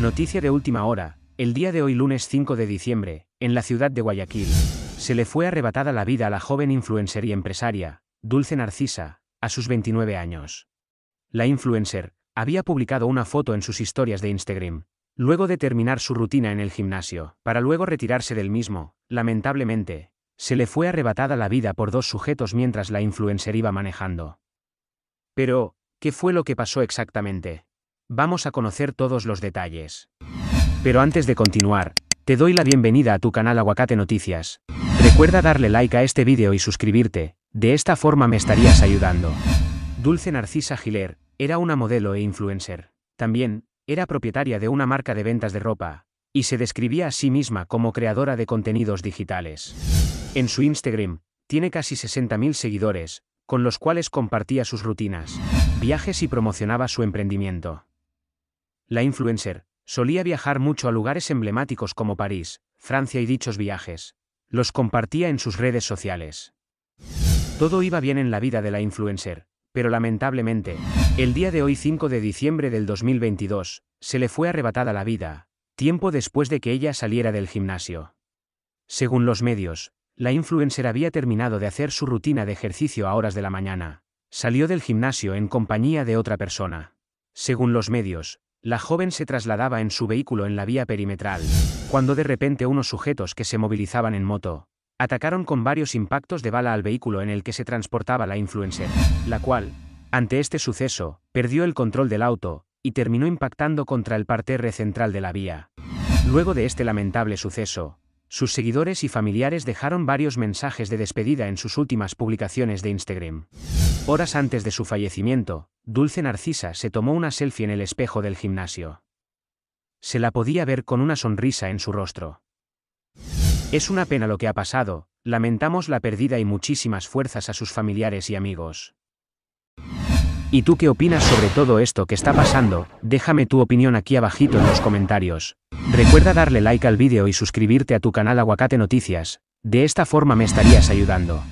Noticia de última hora, el día de hoy lunes 5 de diciembre, en la ciudad de Guayaquil, se le fue arrebatada la vida a la joven influencer y empresaria, Dulce Narcisa, a sus 29 años. La influencer había publicado una foto en sus historias de Instagram, luego de terminar su rutina en el gimnasio, para luego retirarse del mismo, lamentablemente, se le fue arrebatada la vida por dos sujetos mientras la influencer iba manejando. Pero, ¿qué fue lo que pasó exactamente? Vamos a conocer todos los detalles. Pero antes de continuar, te doy la bienvenida a tu canal Aguacate Noticias. Recuerda darle like a este vídeo y suscribirte, de esta forma me estarías ayudando. Dulce Narcisa Giler, era una modelo e influencer. También, era propietaria de una marca de ventas de ropa, y se describía a sí misma como creadora de contenidos digitales. En su Instagram, tiene casi 60.000 seguidores, con los cuales compartía sus rutinas, viajes y promocionaba su emprendimiento. La influencer solía viajar mucho a lugares emblemáticos como París, Francia y dichos viajes. Los compartía en sus redes sociales. Todo iba bien en la vida de la influencer, pero lamentablemente, el día de hoy 5 de diciembre del 2022, se le fue arrebatada la vida, tiempo después de que ella saliera del gimnasio. Según los medios, la influencer había terminado de hacer su rutina de ejercicio a horas de la mañana. Salió del gimnasio en compañía de otra persona. Según los medios, la joven se trasladaba en su vehículo en la vía perimetral, cuando de repente unos sujetos que se movilizaban en moto, atacaron con varios impactos de bala al vehículo en el que se transportaba la influencer, la cual, ante este suceso, perdió el control del auto, y terminó impactando contra el parterre central de la vía. Luego de este lamentable suceso, sus seguidores y familiares dejaron varios mensajes de despedida en sus últimas publicaciones de Instagram. Horas antes de su fallecimiento, Dulce Narcisa se tomó una selfie en el espejo del gimnasio. Se la podía ver con una sonrisa en su rostro. Es una pena lo que ha pasado, lamentamos la pérdida y muchísimas fuerzas a sus familiares y amigos. ¿Y tú qué opinas sobre todo esto que está pasando? Déjame tu opinión aquí abajito en los comentarios. Recuerda darle like al vídeo y suscribirte a tu canal Aguacate Noticias, de esta forma me estarías ayudando.